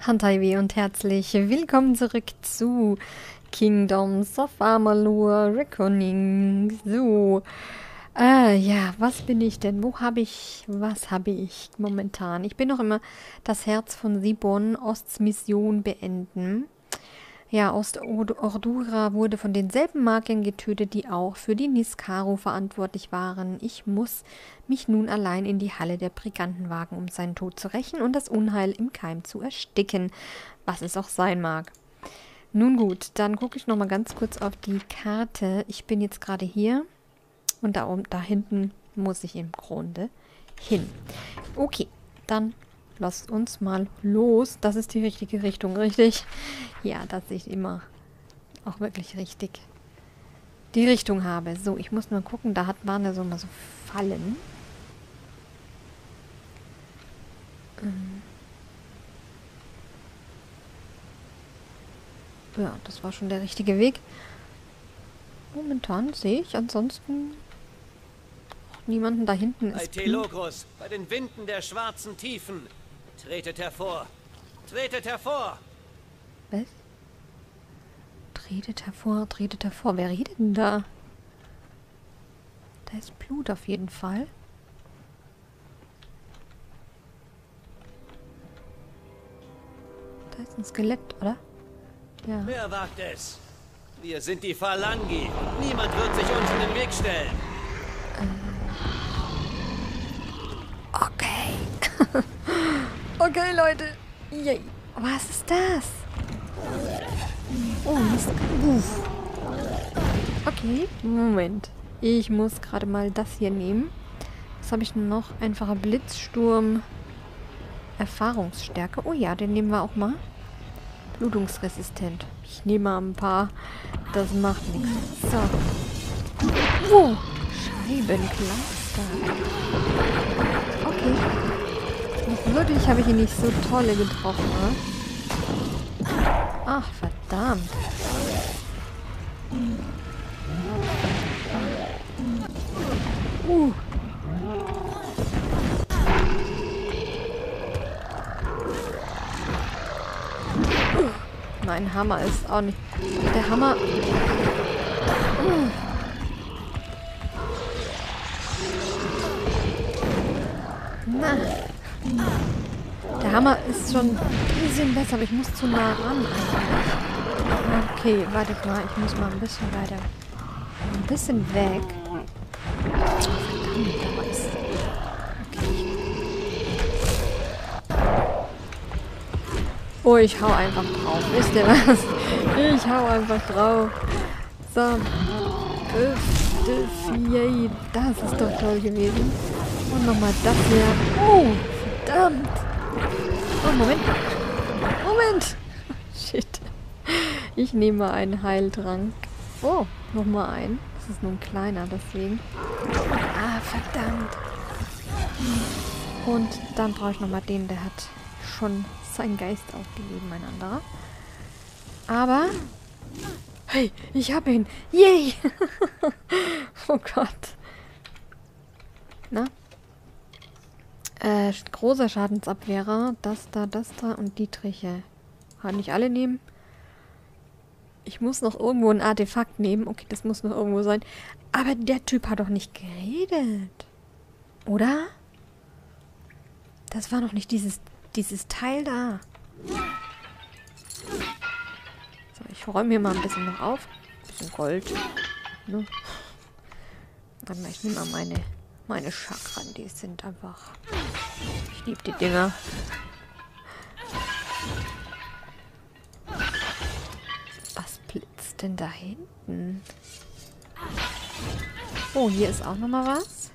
Handaiwi und herzlich willkommen zurück zu Kingdoms of Amalur Reckoning. So, äh, ja, was bin ich denn? Wo habe ich, was habe ich momentan? Ich bin noch immer das Herz von Sibon, Osts Mission beenden. Ja, Ost-Ordura wurde von denselben Magiern getötet, die auch für die Niskaru verantwortlich waren. Ich muss mich nun allein in die Halle der Briganten wagen, um seinen Tod zu rächen und das Unheil im Keim zu ersticken, was es auch sein mag. Nun gut, dann gucke ich nochmal ganz kurz auf die Karte. Ich bin jetzt gerade hier und da, da hinten muss ich im Grunde hin. Okay, dann lasst uns mal los. Das ist die richtige Richtung, richtig? Ja, dass ich immer auch wirklich richtig die Richtung habe. So, ich muss nur gucken, da hat, waren ja so mal so Fallen. Ähm. Ja, das war schon der richtige Weg. Momentan sehe ich ansonsten niemanden da hinten. Ist Telogros, bei den Winden der schwarzen Tiefen. Tretet hervor! Tretet hervor! Was? Tretet hervor, tretet hervor. Wer redet denn da? Da ist Blut auf jeden Fall. Da ist ein Skelett, oder? Ja. Wer wagt es? Wir sind die Phalangi. Niemand wird sich uns in den Weg stellen. Okay. Okay, Leute. Yay. Was ist das? Oh, Mist. Uff. Okay, Moment. Ich muss gerade mal das hier nehmen. Was habe ich noch? Einfacher Blitzsturm. Erfahrungsstärke. Oh ja, den nehmen wir auch mal. Blutungsresistent. Ich nehme mal ein paar. Das macht nichts. So. Oh, Scheibenkleister. Okay. Wirklich habe ich ihn nicht so tolle getroffen, oder? Ach, verdammt. Uh. Mein Hammer ist auch nicht... Der Hammer... Na. Hammer ist schon ein bisschen besser, aber ich muss zu nah ran Okay, wartet mal. Ich muss mal ein bisschen weiter... Ein bisschen weg. Verdammt, da ist... Oh, ich hau einfach drauf. Wisst ihr was? Ich hau einfach drauf. So. Das ist doch toll gewesen. Und nochmal das hier. Oh, verdammt. Oh, Moment. Moment. Shit. Ich nehme einen Heiltrank. Oh, nochmal ein. Das ist nur ein kleiner, deswegen. Ah, verdammt. Und dann brauche ich nochmal den, der hat schon seinen Geist aufgegeben, ein anderer. Aber... Hey, ich habe ihn. Yay! oh Gott. Na? Äh, großer Schadensabwehrer. Das da, das da und die Triche. Kann ich alle nehmen? Ich muss noch irgendwo ein Artefakt nehmen. Okay, das muss noch irgendwo sein. Aber der Typ hat doch nicht geredet. Oder? Das war noch nicht dieses dieses Teil da. So, ich räume hier mal ein bisschen noch auf. Ein bisschen Gold. Ne? Warte mal, ich nehme mal meine, meine Chakren. Die sind einfach... Ich liebe die Dinger. Was blitzt denn da hinten? Oh, hier ist auch nochmal was.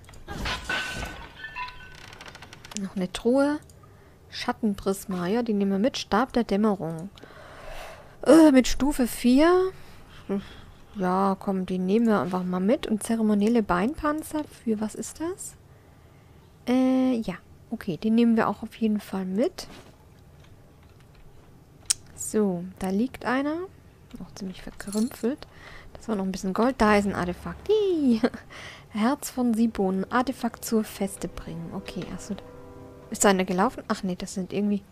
Noch eine Truhe. Schattenprisma, ja, die nehmen wir mit. Stab der Dämmerung. Äh, mit Stufe 4. Ja, komm, die nehmen wir einfach mal mit. Und zeremonielle Beinpanzer, für was ist das? Äh, ja. Okay, die nehmen wir auch auf jeden Fall mit. So, da liegt einer. Auch ziemlich verkrümpelt. Das war noch ein bisschen Gold. Da ist ein Artefakt. Herz von Sibon. Artefakt zur Feste bringen. Okay, achso. Ist da eine gelaufen? Ach nee, das sind irgendwie...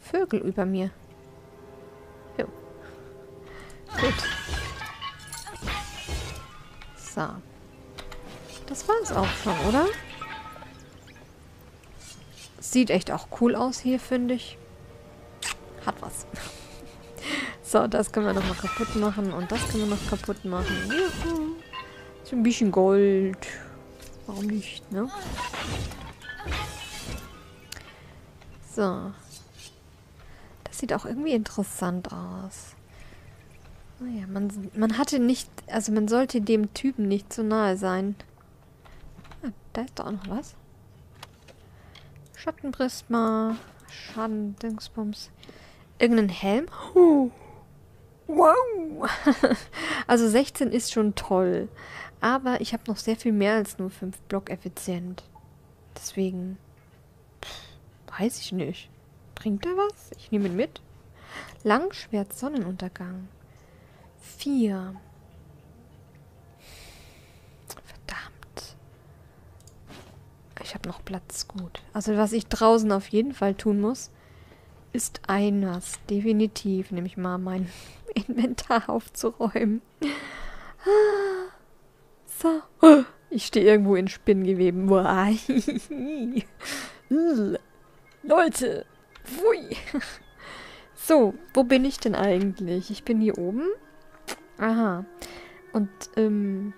Vögel über mir. Gut. So. Das war es auch schon, oder? Sieht echt auch cool aus hier, finde ich. Hat was. so, das können wir nochmal kaputt machen. Und das können wir noch kaputt machen. Juhu. So ein bisschen Gold. Warum nicht, ne? So. Das sieht auch irgendwie interessant aus. Naja, man, man hatte nicht... Also man sollte dem Typen nicht zu nahe sein. Ah, da ist doch auch noch was. Schattenprisma. Schadendingsbums. Irgendein Helm? Oh. Wow! also 16 ist schon toll. Aber ich habe noch sehr viel mehr als nur 5 Block effizient. Deswegen. Weiß ich nicht. Bringt er was? Ich nehme ihn mit. Langschwert Sonnenuntergang. 4. Verdammt. Ich habe noch Platz. Gut. Also was ich draußen auf jeden Fall tun muss, ist eines. Definitiv. Nämlich mal mein Inventar aufzuräumen. So. Ich stehe irgendwo in Spinngeweben. Leute. Pfui. So, wo bin ich denn eigentlich? Ich bin hier oben. Aha. Und, ähm...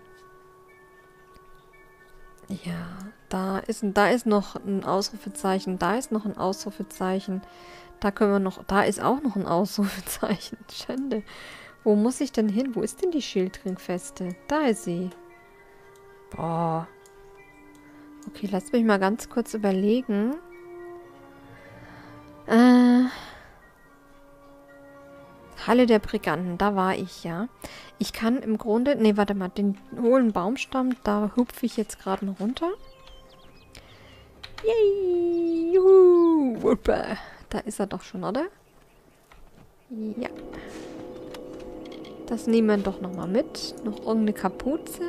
Ja, da ist, da ist noch ein Ausrufezeichen. Da ist noch ein Ausrufezeichen. Da können wir noch... Da ist auch noch ein Ausrufezeichen. Schande. Wo muss ich denn hin? Wo ist denn die Schildringfeste? Da ist sie. Boah. Okay, lass mich mal ganz kurz überlegen. Halle der Briganten, da war ich, ja. Ich kann im Grunde... Ne, warte mal, den hohlen Baumstamm, da hüpfe ich jetzt gerade noch runter. Yay! Juhu! Da ist er doch schon, oder? Ja. Das nehmen wir doch nochmal mit. Noch irgendeine Kapuze.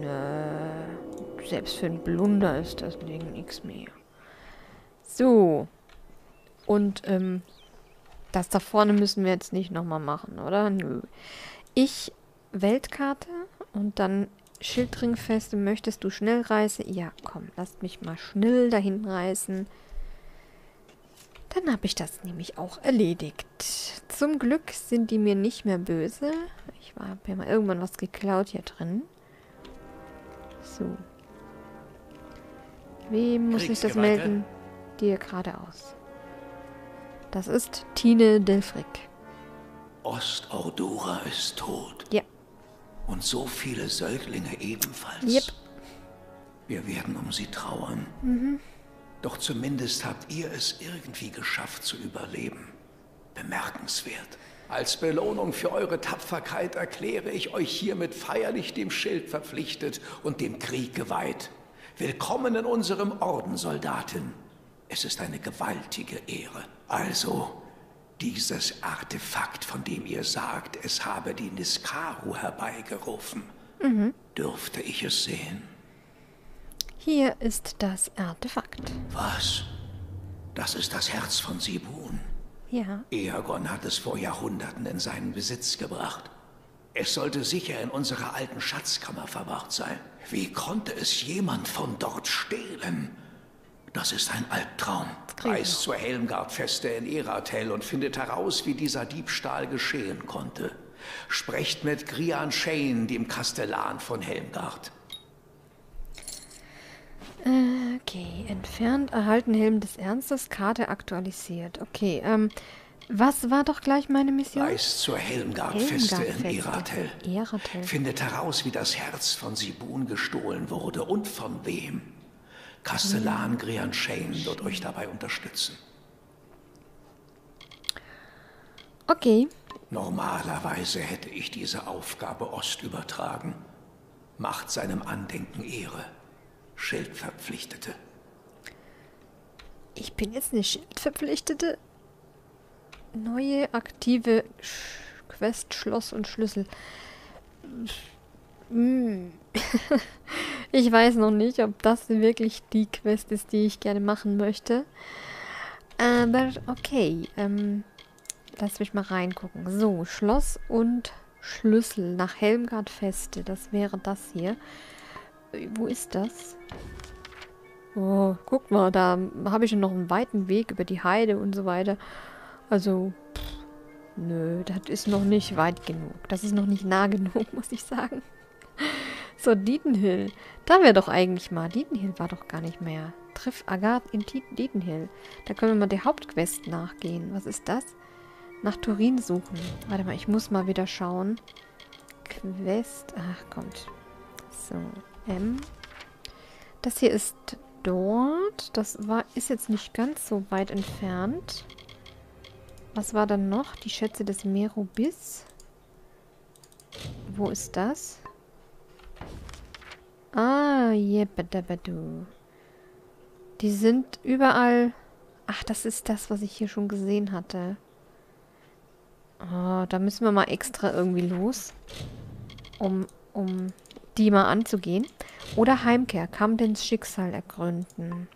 Nö. Selbst für einen Blunder ist das Ding nichts mehr. So. Und, ähm, das da vorne müssen wir jetzt nicht nochmal machen, oder? Nö. Ich, Weltkarte und dann Schildringfeste. Möchtest du schnell reisen? Ja, komm, lasst mich mal schnell dahin reisen. Dann habe ich das nämlich auch erledigt. Zum Glück sind die mir nicht mehr böse. Ich habe ja mal irgendwann was geklaut hier drin. So. Wem muss ich das melden? Dir geradeaus. Das ist Tine Delfrick. Ostordura ist tot. Ja. Und so viele Säuglinge ebenfalls. Yep. Wir werden um sie trauern. Mhm. Doch zumindest habt ihr es irgendwie geschafft zu überleben. Bemerkenswert. Als Belohnung für eure Tapferkeit erkläre ich euch hiermit feierlich dem Schild verpflichtet und dem Krieg geweiht. Willkommen in unserem Orden, Soldatin. Es ist eine gewaltige Ehre. Also, dieses Artefakt, von dem ihr sagt, es habe die Niskaru herbeigerufen, Mhm. dürfte ich es sehen? Hier ist das Artefakt. Was? Das ist das Herz von Sibun. Ja. Eagon hat es vor Jahrhunderten in seinen Besitz gebracht. Es sollte sicher in unserer alten Schatzkammer verwahrt sein. Wie konnte es jemand von dort stehlen? Das ist ein Albtraum. Reist zur Helmgardfeste in Eratel und findet heraus, wie dieser Diebstahl geschehen konnte. Sprecht mit Grian Shane, dem Kastellan von Helmgard. Okay, entfernt, erhalten Helm des Ernstes, Karte aktualisiert. Okay, ähm, was war doch gleich meine Mission? Reist zur Helmgardfeste in Helmgardfeste. Eratel. Eratel. Findet heraus, wie das Herz von Sibun gestohlen wurde und von wem. Kastellan Grian Shane wird euch dabei unterstützen. Okay, Normalerweise hätte ich diese Aufgabe Ost übertragen. Macht seinem Andenken Ehre. Schildverpflichtete. ich bin jetzt eine Schildverpflichtete. Neue aktive Sch Quest, Schloss und Schlüssel. Hm. Ich weiß noch nicht, ob das wirklich die Quest ist, die ich gerne machen möchte. Aber okay. Ähm, lass mich mal reingucken. So, Schloss und Schlüssel nach Helmgard Feste. Das wäre das hier. Äh, wo ist das? Oh, guck mal, da habe ich noch einen weiten Weg über die Heide und so weiter. Also, pff, nö, das ist noch nicht weit genug. Das ist noch nicht nah genug, muss ich sagen. So, Dietenhill. Da wäre doch eigentlich mal. Dietenhill war doch gar nicht mehr. Triff Agathe in Dietenhill. Da können wir mal der Hauptquest nachgehen. Was ist das? Nach Turin suchen. Warte mal, ich muss mal wieder schauen. Quest. Ach, kommt. So, M. Das hier ist dort. Das war, ist jetzt nicht ganz so weit entfernt. Was war dann noch? Die Schätze des Merobis. Wo ist das? Ah, jeppedabadu. Die sind überall... Ach, das ist das, was ich hier schon gesehen hatte. Oh, da müssen wir mal extra irgendwie los, um, um die mal anzugehen. Oder Heimkehr, Camdens Schicksal ergründen.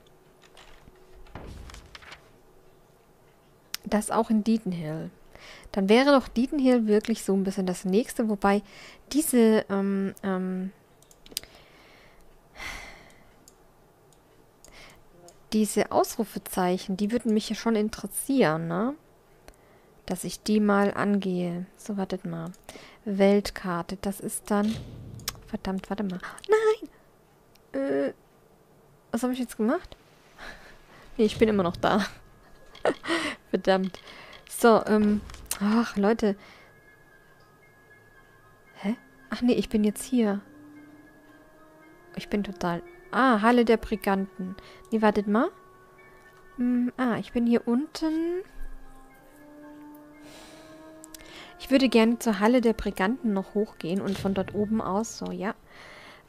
Das auch in Dietenhill. Dann wäre doch Dietenhill wirklich so ein bisschen das nächste, wobei diese ähm, ähm, diese Ausrufezeichen, die würden mich ja schon interessieren, ne? Dass ich die mal angehe. So, wartet mal. Weltkarte, das ist dann... Verdammt, warte mal. Nein! Äh, was habe ich jetzt gemacht? nee, ich bin immer noch da. Verdammt. So, ähm... Ach, Leute. Hä? Ach nee, ich bin jetzt hier. Ich bin total Ah, Halle der Briganten. Nee, wartet mal. Hm, ah, ich bin hier unten. Ich würde gerne zur Halle der Briganten noch hochgehen und von dort oben aus, so, ja,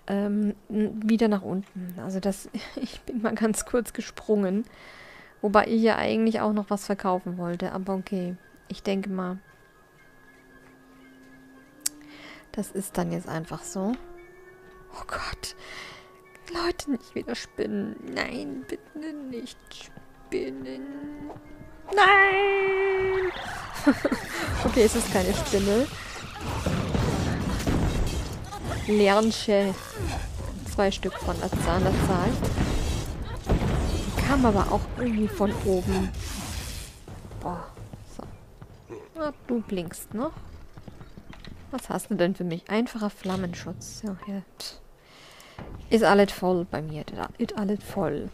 ähm, wieder nach unten. Also das, ich bin mal ganz kurz gesprungen. Wobei ich ja eigentlich auch noch was verkaufen wollte. Aber okay, ich denke mal, das ist dann jetzt einfach so. Oh Gott, Leute, nicht wieder spinnen. Nein, bitte nicht spinnen. Nein! okay, es ist keine Spinne. Lernsche. Zwei Stück von Azana Zahl. Kam aber auch irgendwie von oben. Boah. So. Na, du blinkst noch. Was hast du denn für mich? Einfacher Flammenschutz. Ja, hier. Pff. Ist alles voll bei mir. Ist alles voll.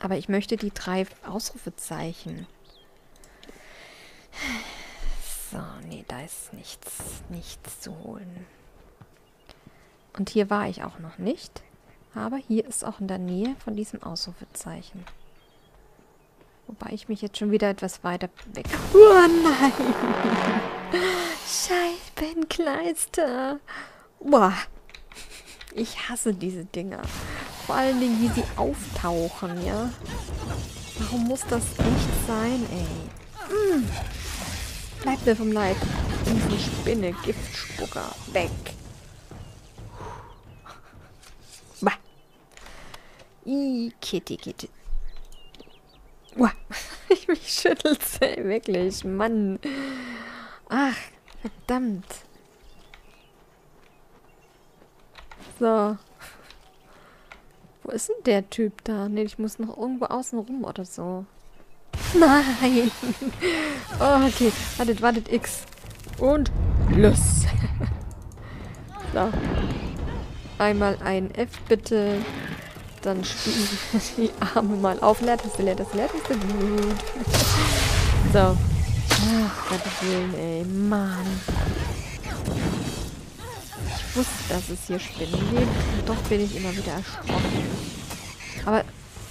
Aber ich möchte die drei Ausrufezeichen. So, nee, da ist nichts, nichts zu holen. Und hier war ich auch noch nicht. Aber hier ist auch in der Nähe von diesem Ausrufezeichen. Wobei ich mich jetzt schon wieder etwas weiter weg... Oh nein! Scheibenkleister! Boah, ich hasse diese Dinger. Vor allen Dingen, wie sie auftauchen, ja. Warum muss das echt sein, ey? Mm. Bleib mir vom Leib. Diese Spinne, Giftspucker. Weg. Bah. I, Kitty, Kitty. Uah. ich mich schüttel's. Wirklich, Mann. Ach, verdammt. So. Wo ist denn der Typ da? Ne, ich muss noch irgendwo außen rum oder so. Nein! Oh, okay. Wartet, wartet, X. Und los. so. Einmal ein F bitte. Dann spielen wir die Arme mal auf. Leertaste, Leertaste, Leertaste. Gut. so. Ach, Gottes Willen, ey. Mann wusste, dass es hier Spinnen gibt. Und doch bin ich immer wieder erschrocken. Aber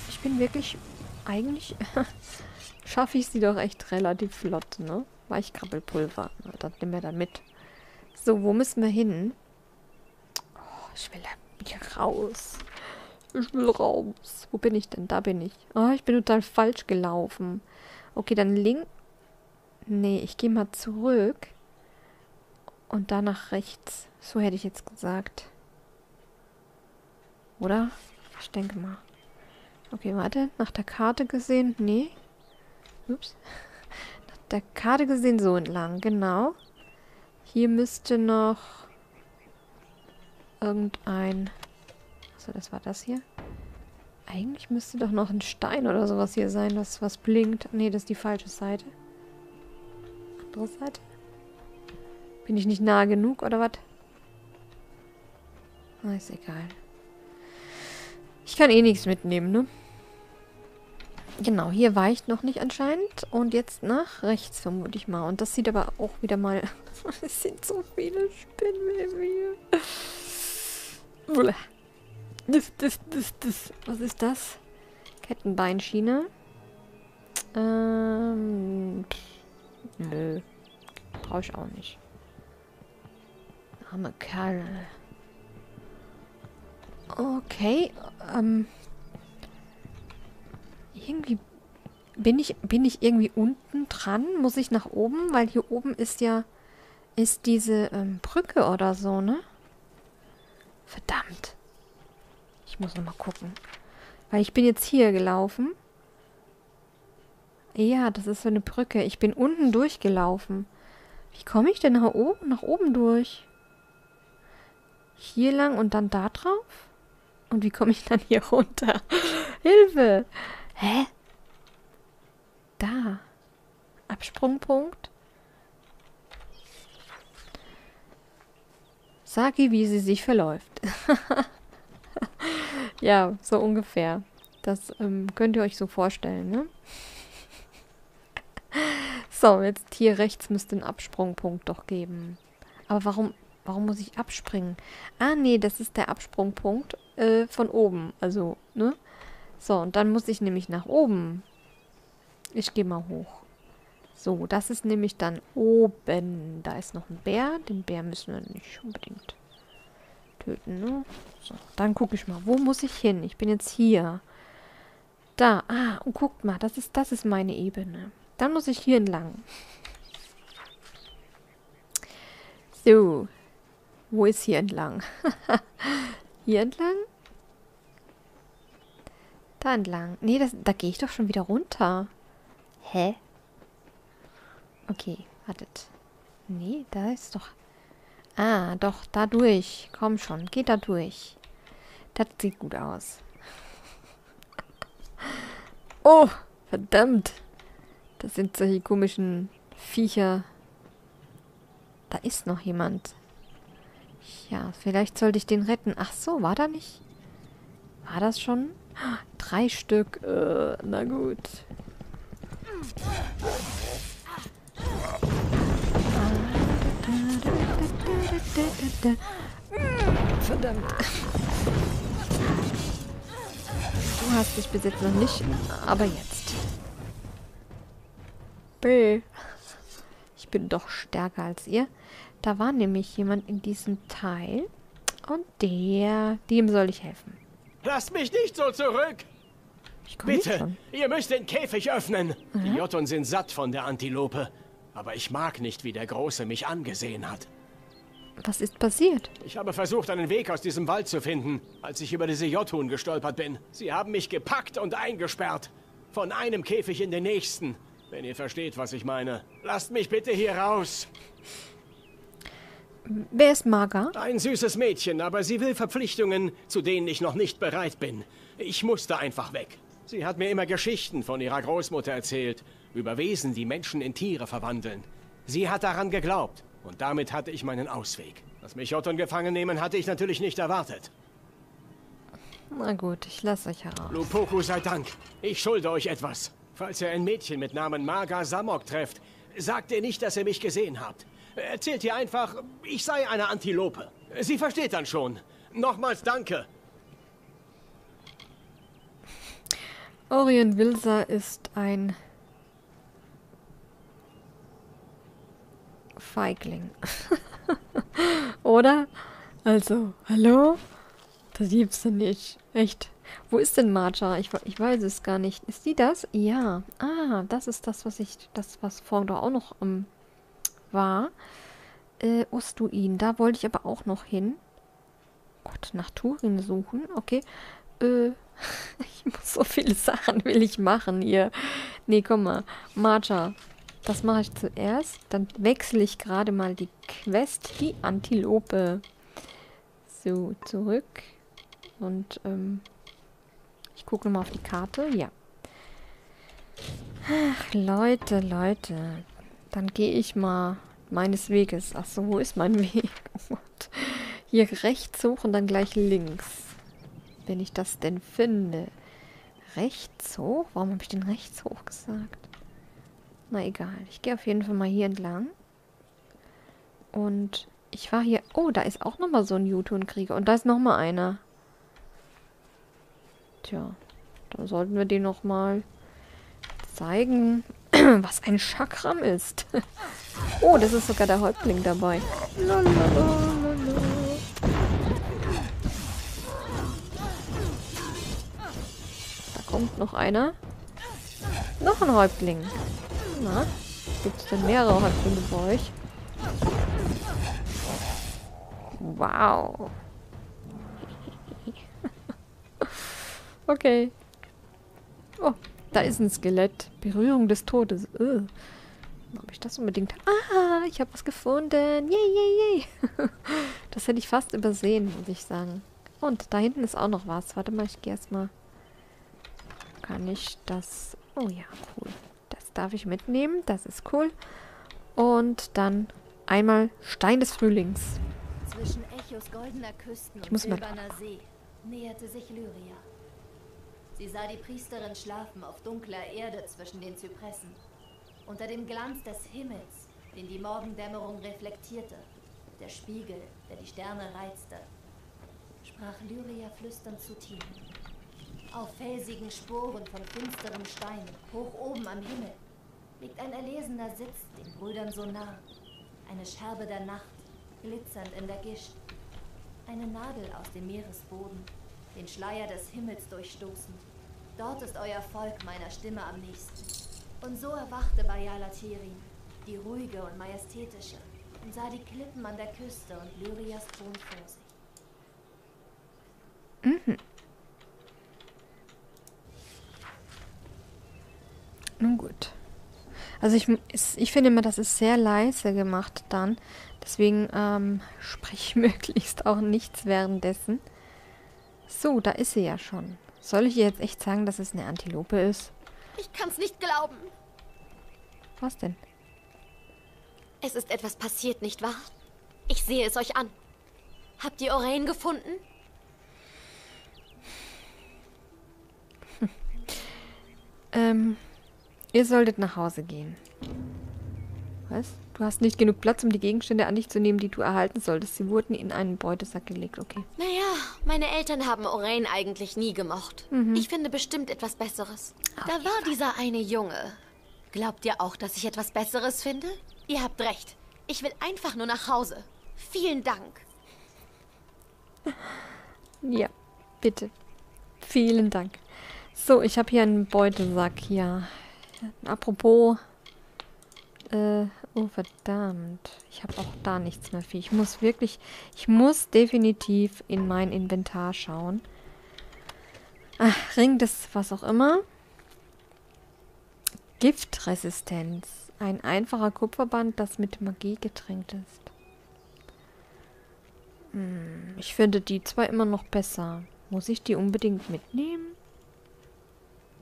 ich bin wirklich... Eigentlich schaffe ich sie doch echt relativ flott, ne? Weichkrabbelpulver. Das nehmen wir dann mit. So, wo müssen wir hin? Oh, ich will hier raus. Ich will raus. Wo bin ich denn? Da bin ich. Oh, ich bin total falsch gelaufen. Okay, dann link... Nee, ich gehe mal zurück. Und dann nach rechts. So hätte ich jetzt gesagt. Oder? Ich denke mal. Okay, warte. Nach der Karte gesehen? Nee. Ups. Nach der Karte gesehen so entlang. Genau. Hier müsste noch irgendein... Achso, das war das hier. Eigentlich müsste doch noch ein Stein oder sowas hier sein, das was blinkt. Nee, das ist die falsche Seite. Andere Seite. Bin ich nicht nah genug, oder was? Na, ist egal. Ich kann eh nichts mitnehmen, ne? Genau, hier weicht noch nicht anscheinend. Und jetzt nach rechts, vermute ich mal. Und das sieht aber auch wieder mal... es sind so viele Spinnen hier. Das, das, das, das. Was ist das? Kettenbeinschiene. Ähm... Nö. Brauche ich auch nicht. Arme Kerl. Okay, ähm... Irgendwie bin ich, bin ich irgendwie unten dran? Muss ich nach oben? Weil hier oben ist ja, ist diese ähm, Brücke oder so, ne? Verdammt. Ich muss nochmal gucken. Weil ich bin jetzt hier gelaufen. Ja, das ist so eine Brücke. Ich bin unten durchgelaufen. Wie komme ich denn nach oben, nach oben durch? Hier lang und dann da drauf? Und wie komme ich dann hier runter? Hilfe! Hä? Da. Absprungpunkt. Sagi, wie sie sich verläuft. ja, so ungefähr. Das ähm, könnt ihr euch so vorstellen, ne? so, jetzt hier rechts müsste ein Absprungpunkt doch geben. Aber warum, warum muss ich abspringen? Ah, nee, das ist der Absprungpunkt äh, von oben. Also, ne? So, und dann muss ich nämlich nach oben. Ich gehe mal hoch. So, das ist nämlich dann oben. Da ist noch ein Bär. Den Bär müssen wir nicht unbedingt töten, ne? So, dann gucke ich mal. Wo muss ich hin? Ich bin jetzt hier. Da. Ah, und guckt mal. Das ist, das ist meine Ebene. Dann muss ich hier entlang. So. Wo ist hier entlang? hier entlang? Da entlang. Nee, das, da gehe ich doch schon wieder runter. Hä? Okay, wartet. Nee, da ist doch... Ah, doch, da durch. Komm schon, geht da durch. Das sieht gut aus. oh, verdammt. Das sind solche komischen Viecher. Da ist noch jemand. Ja, vielleicht sollte ich den retten. Ach so, war da nicht? War das schon? Drei Stück. Äh, na gut. Verdammt. Du hast dich bis jetzt noch nicht, aber jetzt. B. Ich bin doch stärker als ihr. Da war nämlich jemand in diesem Teil. Und der, dem soll ich helfen. Lasst mich nicht so zurück! Bitte, ihr müsst den Käfig öffnen. Mhm. Die Jotun sind satt von der Antilope. Aber ich mag nicht, wie der Große mich angesehen hat. Was ist passiert? Ich habe versucht, einen Weg aus diesem Wald zu finden, als ich über diese Jotun gestolpert bin. Sie haben mich gepackt und eingesperrt. Von einem Käfig in den nächsten. Wenn ihr versteht, was ich meine. Lasst mich bitte hier raus. Wer ist Marga? Ein süßes Mädchen, aber sie will Verpflichtungen, zu denen ich noch nicht bereit bin. Ich musste einfach weg. Sie hat mir immer Geschichten von ihrer Großmutter erzählt, über Wesen, die Menschen in Tiere verwandeln. Sie hat daran geglaubt und damit hatte ich meinen Ausweg. Das mich Jotun gefangen nehmen, hatte ich natürlich nicht erwartet. Na gut, ich lasse euch heraus. Lupoku sei Dank. Ich schulde euch etwas. Falls ihr ein Mädchen mit Namen Marga Samok trefft, sagt ihr nicht, dass ihr mich gesehen habt. Erzählt ihr einfach, ich sei eine Antilope. Sie versteht dann schon. Nochmals danke. Orion Wilser ist ein Feigling. Oder? Also, hallo? Das gibt's nicht. Echt. Wo ist denn Marcha? Ich, ich weiß es gar nicht. Ist die das? Ja. Ah, das ist das, was ich, das, was vorhin doch auch noch um, war. Äh, Ostuin. Da wollte ich aber auch noch hin. Gott, nach Turin suchen. Okay. Äh, ich muss so viele Sachen will ich machen hier. Nee, komm mal. Marcha, das mache ich zuerst. Dann wechsle ich gerade mal die Quest. Die Antilope. So, zurück. Und, ähm, gucke mal auf die Karte. Ja. Ach, Leute, Leute. Dann gehe ich mal meines Weges. Ach so, wo ist mein Weg? Oh. Hier rechts hoch und dann gleich links. Wenn ich das denn finde. Rechts hoch? Warum habe ich denn rechts hoch gesagt? Na egal. Ich gehe auf jeden Fall mal hier entlang. Und ich war hier... Oh, da ist auch nochmal so ein Jutun-Krieger. Und da ist nochmal einer. Tja, da sollten wir den nochmal zeigen, was ein Chakram ist. oh, das ist sogar der Häuptling dabei. Lalalala. Da kommt noch einer. Noch ein Häuptling. Na, gibt es denn mehrere Häuptlinge bei euch? Wow. Okay. Oh, da ist ein Skelett. Berührung des Todes. Uh. Ob ich das unbedingt... Ah, ich habe was gefunden. Yay, yay, yay. das hätte ich fast übersehen, muss ich sagen. Und da hinten ist auch noch was. Warte mal, ich gehe erstmal... Kann ich das... Oh ja, cool. Das darf ich mitnehmen. Das ist cool. Und dann einmal Stein des Frühlings. Zwischen Echos goldener Küsten Ich muss und mal- silberner See näherte sich Lyria. Sie sah die Priesterin schlafen auf dunkler Erde zwischen den Zypressen. Unter dem Glanz des Himmels, den die Morgendämmerung reflektierte, der Spiegel, der die Sterne reizte, sprach Lyria flüsternd zu Tine. Auf felsigen Sporen von finsterem Stein, hoch oben am Himmel, liegt ein erlesener Sitz den Brüdern so nah. Eine Scherbe der Nacht, glitzernd in der Gischt. Eine Nadel aus dem Meeresboden, den Schleier des Himmels durchstoßend. Dort ist euer Volk meiner Stimme am nächsten. Und so erwachte Bayala Tirin, die ruhige und majestätische, und sah die Klippen an der Küste und Lyrias Thron vor sich. Nun gut. Also ich, ich finde immer, das ist sehr leise gemacht dann. Deswegen ähm, sprich möglichst auch nichts währenddessen. So, da ist sie ja schon. Soll ich ihr jetzt echt sagen, dass es eine Antilope ist? Ich kann's nicht glauben. Was denn? Es ist etwas passiert, nicht wahr? Ich sehe es euch an. Habt ihr Orain gefunden? Ähm, ihr solltet nach Hause gehen. Was? Du hast nicht genug Platz, um die Gegenstände an dich zu nehmen, die du erhalten solltest. Sie wurden in einen Beutesack gelegt, okay. Naja, meine Eltern haben Orain eigentlich nie gemocht. Ich finde bestimmt etwas Besseres. da war dieser eine Junge. Glaubt ihr auch, dass ich etwas Besseres finde? Ihr habt recht. Ich will einfach nur nach Hause. Vielen Dank. Ja, bitte. Vielen Dank. So, ich habe hier einen Beutesack hier. Apropos. Äh, oh verdammt. Ich habe auch da nichts mehr für. Ich muss wirklich, ich muss definitiv in mein Inventar schauen. Ach, Ring des was auch immer. Giftresistenz. Ein einfacher Kupferband, das mit Magie getränkt ist. Hm, ich finde die zwar immer noch besser. Muss ich die unbedingt mitnehmen?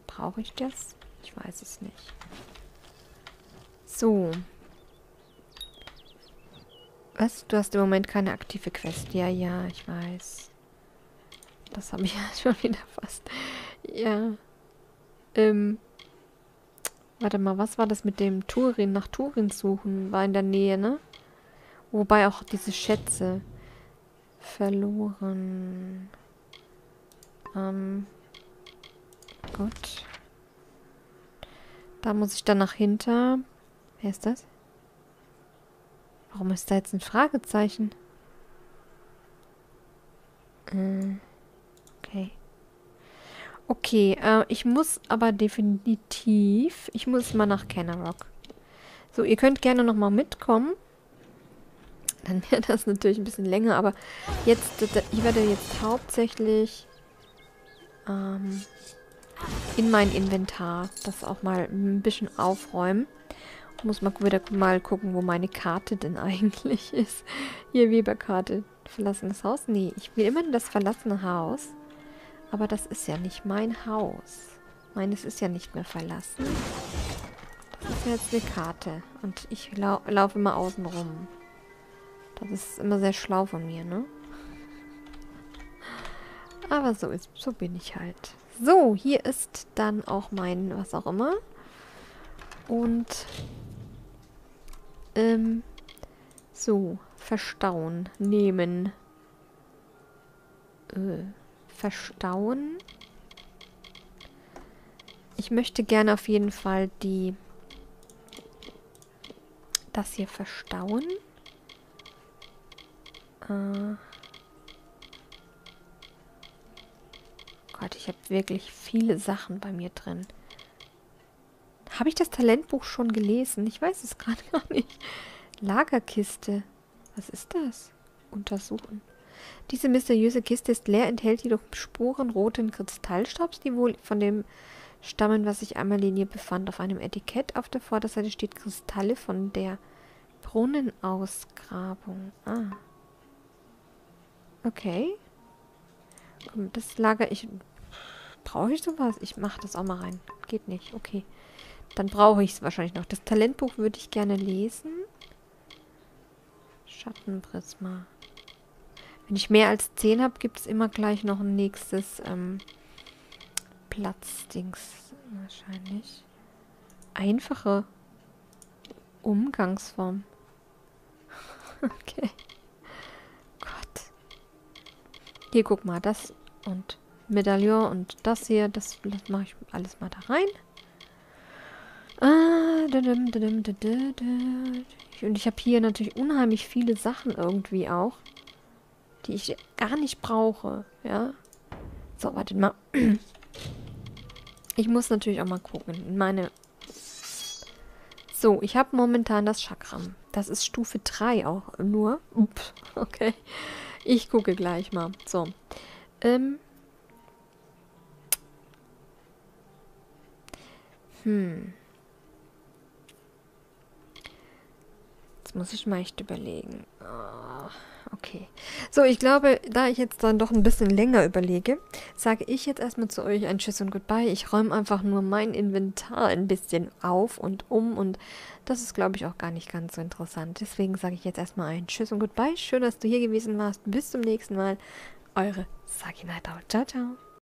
Brauche ich das? Ich weiß es nicht. So. Was? Du hast im Moment keine aktive Quest. Ja, ja, ich weiß. Das habe ich ja schon wieder fast. Ja. Ähm. Warte mal, was war das mit dem Turin? Nach Turin suchen? War in der Nähe, ne? Wobei auch diese Schätze verloren. Ähm. Gut. Da muss ich dann nach hinter. Wer ist das? Warum ist da jetzt ein Fragezeichen? Äh, okay. Okay, äh, ich muss aber definitiv... Ich muss mal nach Cannerock. So, ihr könnt gerne nochmal mitkommen. dann wäre das natürlich ein bisschen länger. Aber jetzt, ich werde jetzt hauptsächlich ähm, in mein Inventar das auch mal ein bisschen aufräumen. Muss mal wieder mal gucken, wo meine Karte denn eigentlich ist. Hier, Weberkarte. Verlassenes Haus? Nee, ich will immer das verlassene Haus. Aber das ist ja nicht mein Haus. Meines ist ja nicht mehr verlassen. Das ist ja jetzt eine Karte. Und ich lau laufe immer außen rum. Das ist immer sehr schlau von mir, ne? Aber so ist, so bin ich halt. So, hier ist dann auch mein was auch immer. Und ähm, so, verstauen, nehmen. Äh, verstauen. Ich möchte gerne auf jeden Fall die das hier verstauen. Äh Gott, ich habe wirklich viele Sachen bei mir drin. Habe ich das Talentbuch schon gelesen? Ich weiß es gerade gar nicht. Lagerkiste. Was ist das? Untersuchen. Diese mysteriöse Kiste ist leer, enthält jedoch Spuren roten Kristallstaubs, die wohl von dem stammen, was sich einmal in ihr befand. Auf einem Etikett auf der Vorderseite steht Kristalle von der Brunnenausgrabung. Ah. Okay. Das lagere ich. Brauche ich sowas? Ich mache das auch mal rein. Geht nicht. Okay. Dann brauche ich es wahrscheinlich noch. Das Talentbuch würde ich gerne lesen. Schattenprisma. Wenn ich mehr als 10 habe, gibt es immer gleich noch ein nächstes ähm, Platzdings. Wahrscheinlich. Einfache Umgangsform. okay. Gott. Hier, guck mal, das und Medaillon und das hier, das, das mache ich alles mal da rein. Ah, und ich habe hier natürlich unheimlich viele Sachen irgendwie auch die ich gar nicht brauche, ja. So, wartet mal. Ich muss natürlich auch mal gucken. Meine... So, ich habe momentan das Chakram. Das ist Stufe 3 auch nur. Ups, okay. Ich gucke gleich mal. So. Ähm. Hm. Muss ich mal echt überlegen. Oh. Okay. So, ich glaube, da ich jetzt dann doch ein bisschen länger überlege, sage ich jetzt erstmal zu euch ein Tschüss und Goodbye. Ich räume einfach nur mein Inventar ein bisschen auf und um und das ist, glaube ich, auch gar nicht ganz so interessant. Deswegen sage ich jetzt erstmal ein Tschüss und Goodbye. Schön, dass du hier gewesen warst. Bis zum nächsten Mal. Eure Saki Ciao, ciao.